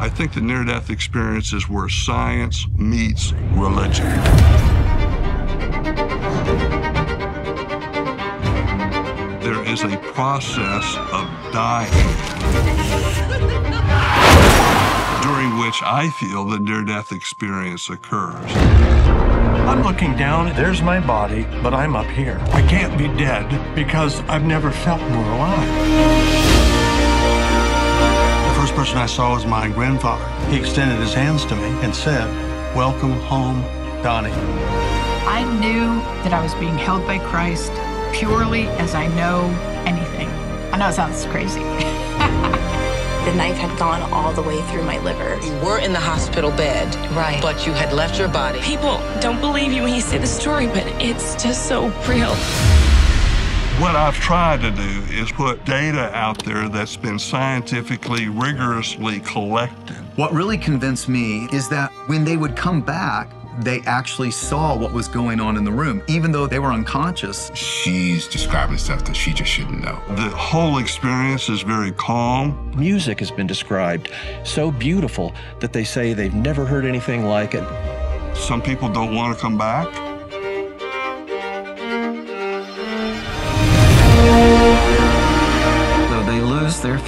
I think the near death experience is where science meets religion. There is a process of dying during which I feel the near death experience occurs. I'm looking down, there's my body, but I'm up here. I can't be dead because I've never felt more alive. The person I saw was my grandfather. He extended his hands to me and said, Welcome home, Donnie. I knew that I was being held by Christ purely as I know anything. I know it sounds crazy. The knife had gone all the way through my liver. You were in the hospital bed, Right. but you had left your body. People don't believe you when you say the story, but it's just so real. What I've tried to do is put data out there that's been scientifically, rigorously collected. What really convinced me is that when they would come back, they actually saw what was going on in the room, even though they were unconscious. She's describing stuff that she just shouldn't know. The whole experience is very calm. Music has been described so beautiful that they say they've never heard anything like it. Some people don't want to come back.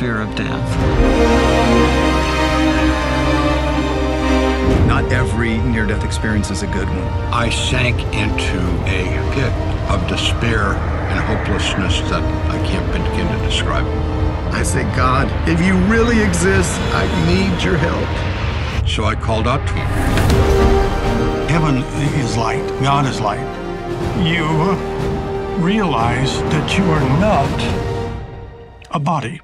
Fear of death. Not every near death experience is a good one. I sank into a pit of despair and hopelessness that I can't begin to describe. I say, God, if you really exist, I need your help. So I called out to him. Heaven is light, God is light. You realize that you are not a body.